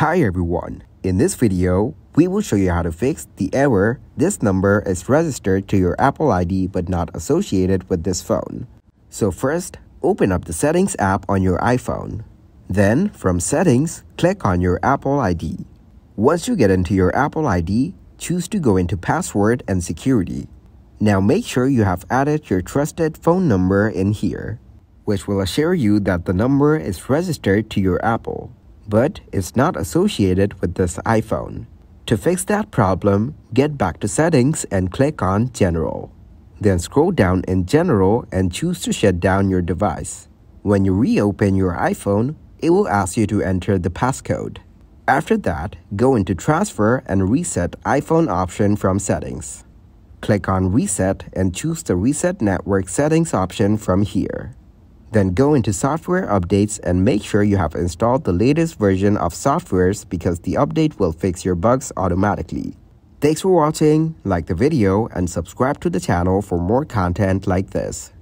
Hi everyone, in this video, we will show you how to fix the error this number is registered to your Apple ID but not associated with this phone. So first, open up the Settings app on your iPhone. Then, from Settings, click on your Apple ID. Once you get into your Apple ID, choose to go into Password and Security. Now make sure you have added your trusted phone number in here, which will assure you that the number is registered to your Apple but it's not associated with this iPhone. To fix that problem, get back to Settings and click on General. Then scroll down in General and choose to shut down your device. When you reopen your iPhone, it will ask you to enter the passcode. After that, go into Transfer and Reset iPhone option from Settings. Click on Reset and choose the Reset Network Settings option from here. Then go into software updates and make sure you have installed the latest version of softwares because the update will fix your bugs automatically. Thanks for watching, like the video and subscribe to the channel for more content like this.